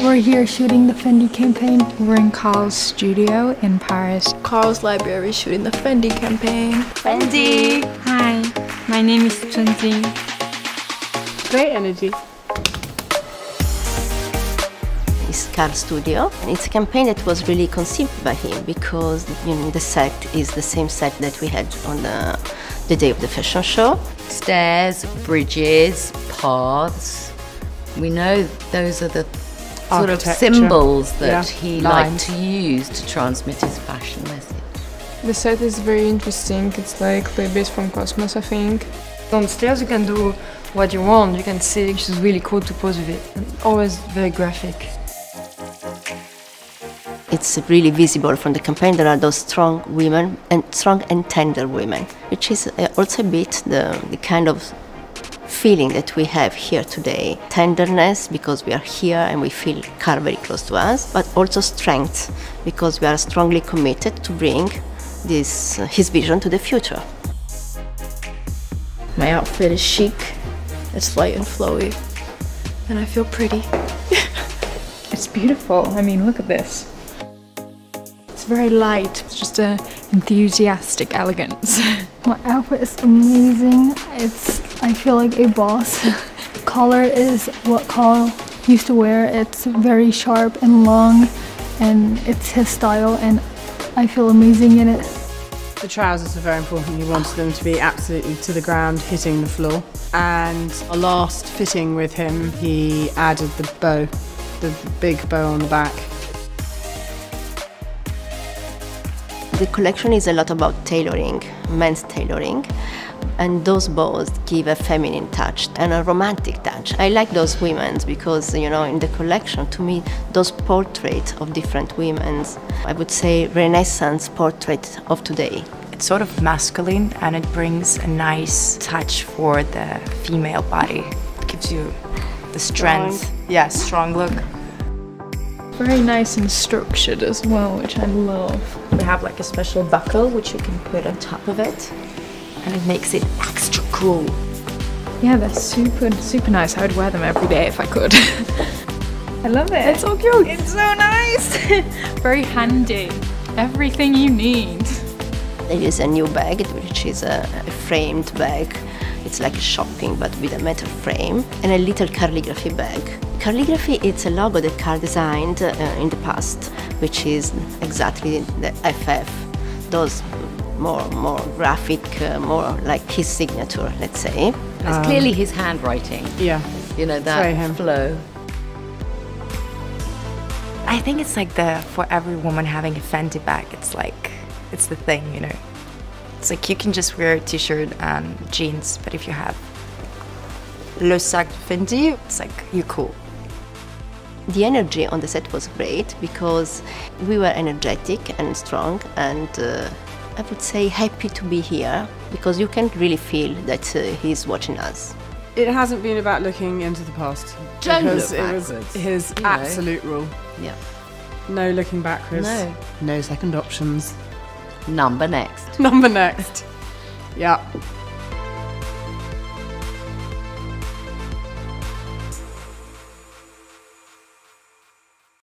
We're here shooting the Fendi campaign. We're in Karl's studio in Paris. Karl's library shooting the Fendi campaign. Fendi! Hi, my name is Chunjing. Great energy. It's Karl's studio. It's a campaign that was really conceived by him because you know, the set is the same set that we had on the, the day of the fashion show. Stairs, bridges, paths. We know those are the sort of symbols that Yeah. he Lines. liked to use to transmit his fashion message. The set is very interesting. It's like babies from Cosmos, I think. Downstairs you can do what you want. You can see which is really cool to pose with it. And always very graphic. It's really visible from the campaign. There are those strong women and strong and tender women, which is uh, also a bit the, the kind of feeling that we have here today. Tenderness because we are here and we feel Karl very close to us, but also strength because we are strongly committed to bring this uh, his vision to the future. My outfit is chic. It's light and flowy. And I feel pretty. It's beautiful. I mean, look at this. It's very light. It's just a enthusiastic elegance. My outfit is amazing. It's I feel like a boss. Collar is what Karl used to wear. It's very sharp and long and it's his style and I feel amazing in it. The trousers are very important. He wanted them to be absolutely to the ground, hitting the floor. And a last fitting with him, he added the bow, the big bow on the back. The collection is a lot about tailoring, men's tailoring, and those bows give a feminine touch and a romantic touch. I like those women's because, you know, in the collection, to me, those portraits of different women's, I would say Renaissance portrait of today. It's sort of masculine and it brings a nice touch for the female body. It gives you the strength. Yeah, strong look. Very nice and structured as well, which I love. We have like a special buckle which you can put on top of it and it makes it extra cool. Yeah, they're super, super nice. I would wear them every day if I could. I love it. It's so cute. It's so nice. Very handy. Everything you need. There is a new bag, which is a, a framed bag. It's like a shopping, but with a metal frame, and a little calligraphy bag. Calligraphy, it's a logo that Karl designed uh, in the past, which is exactly the FF. Those more, more graphic, uh, more like his signature, let's say. It's clearly his handwriting, Yeah. you know, very that him. flow. I think it's like the for every woman having a Fendi bag, it's like it's the thing, you know. It's like you can just wear a t-shirt and jeans, but if you have Le Sac Fendi, it's like you're cool. The energy on the set was great because we were energetic and strong, and uh, I would say happy to be here because you can really feel that uh, he's watching us. It hasn't been about looking into the past. Don't because look it was his you know. absolute rule. Yeah. No looking backwards. No. No second options. Number next. Number next. Yeah.